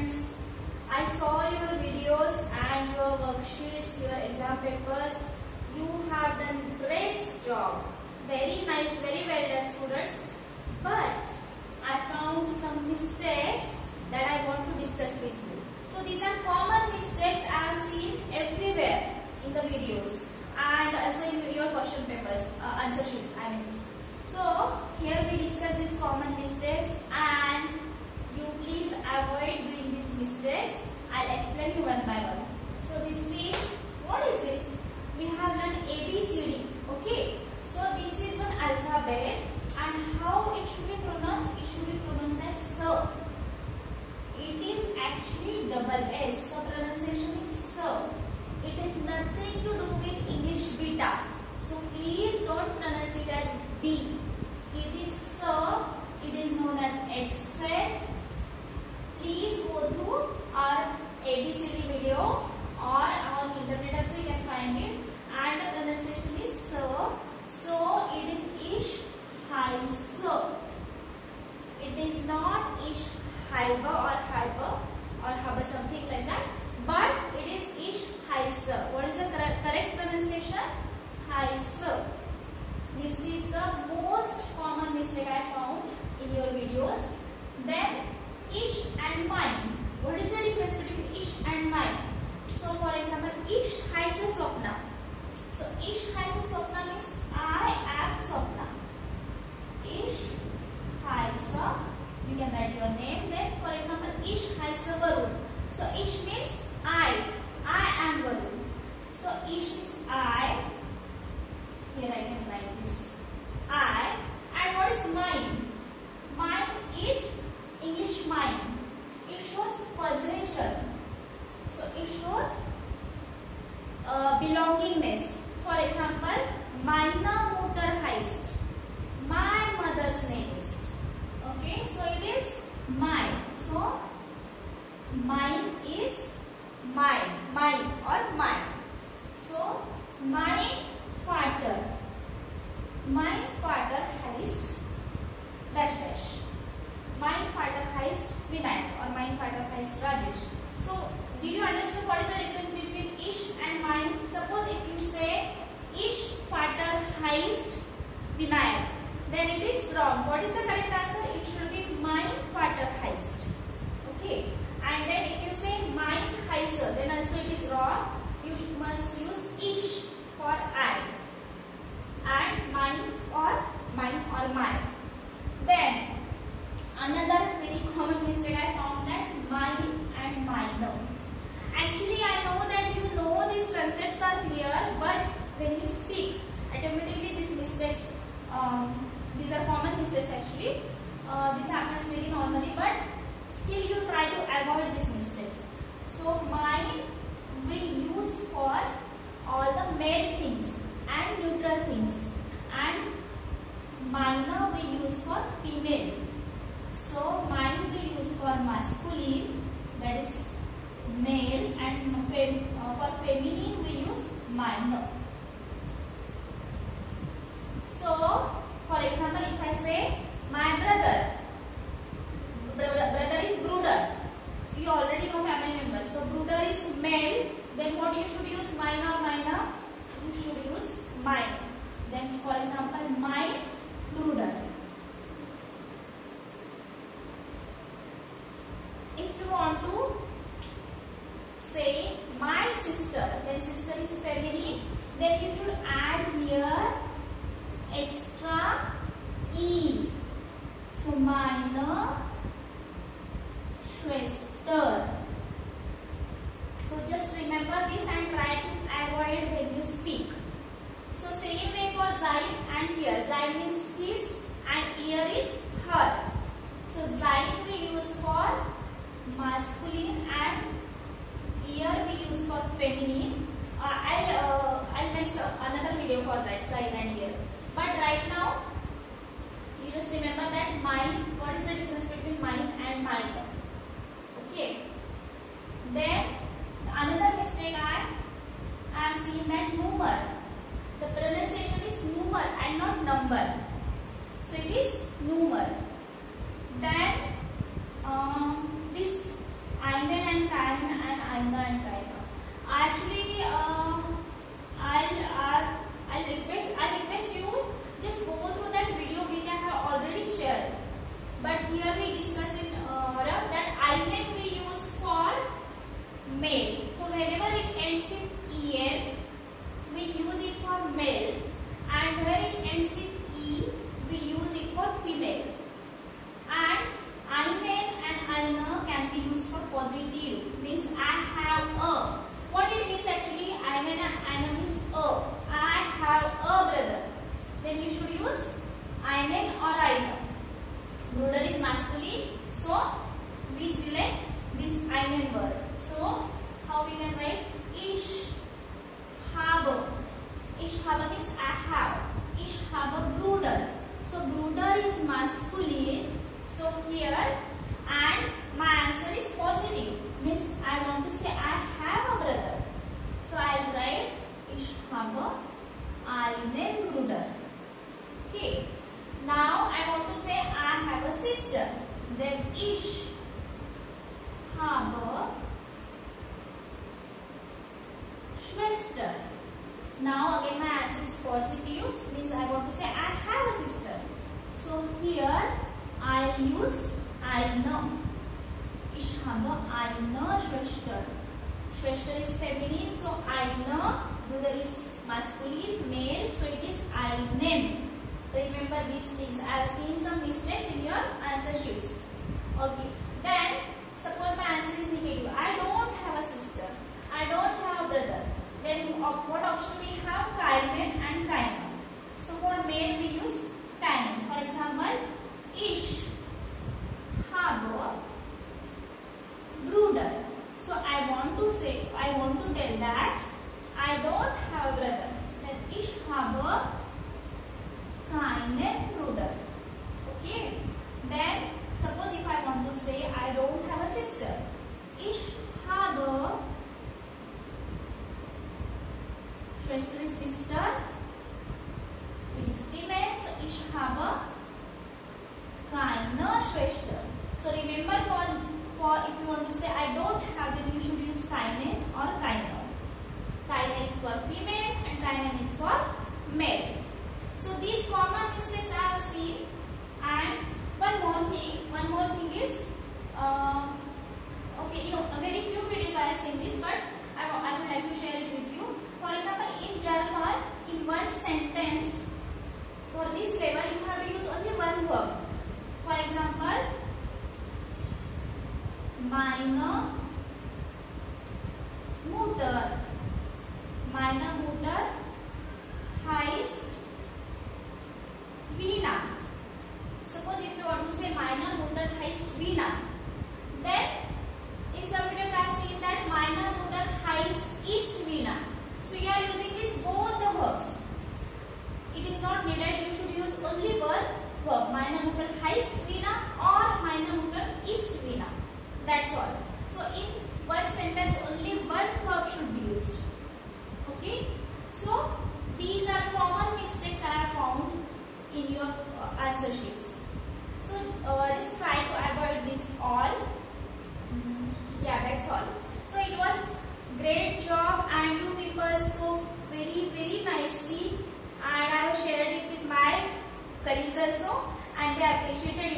friends. I saw your videos and your worksheets, your exam papers. You have done great job. Very nice, very well done students. But I found you one by one. So this is, what is this? We have learned ABCD, okay? So this is one alphabet and how it should be pronounced? It should be pronounced as so. It is actually double S. butterfly radish. So, did you understand what is the difference between ich and mein? Suppose if you say ich Vater heißt Vinayak, then it is wrong. What is the correct answer? It should be mein Vater heißt. Okay. And then if you say mein um, these are common mistakes actually. Uh, this happens very normally but still you try to avoid these mistakes. So mein we use for all the made things. the twister. So just remember this and try to avoid when you speak. So same way for sein and ihr. Sein means his and ihr is her. So sein we use for masculine and ihr we use for feminine. Uh, I'll, uh, I'll make another video for that sein and ihr. number. So it is numer. Then Bruder is masculine. So we select this Einen word. So how we can write Ich habe. Ich habe means I have. Ich habe Bruder. So Bruder is masculine. So here and my answer is positive. Means I want to say I have a brother. So I'll write Ich habe einen Bruder. Okay. Now I want to say I have a sister. Then ich habe Schwester. Now again my answer is positive means I want to say I have a sister. So here I use I eine. Ich habe eine Schwester. Schwester is feminine so eine. Bruder is masculine male so it is einen. Remember these things. I have seen some mistakes in your answer sheets. Okay. Then suppose my answer is negative. I don't have a sister. I don't have a brother. Then what option we have? Keinen and keiner. So for male we use keinen. For example, ich habe Bruder. So I want to say, I want to tell that I don't have a brother. Then ich habe keinen Bruder. Okay. Then suppose if I want to say I don't have a sister. Ich habe Schwester sister. It is female. So ich habe keine Schwester. So remember for for if you want to say I don't have then you should use keine or keine. Keine is for female and keine is for male. So these common mistakes I have seen and one more thing, one more thing is uh, okay, you know, a very few videos I have seen this but I, I would like to share it with you. For example, in German, in one sentence, for this level you have to use only one verb. For example, meine Mutter. Meine Mutter heißt Veena. Suppose if you want to say meine Mutter heißt Veena, then in some videos I have seen that meine Mutter heißt ist Veena. So you are using this both the verbs. It is not needed. You should use only one verb. Meine Mutter heißt Veena or meine Mutter ist Veena. That's all. So in one sentence only one verb should be used. Okay. So these are common mistakes I have found in your uh, answer sheets. So uh, just try to avoid this all. Mm, yeah, that's all. So it was great job and you people spoke very very nicely and I have shared it with my colleagues also and they appreciated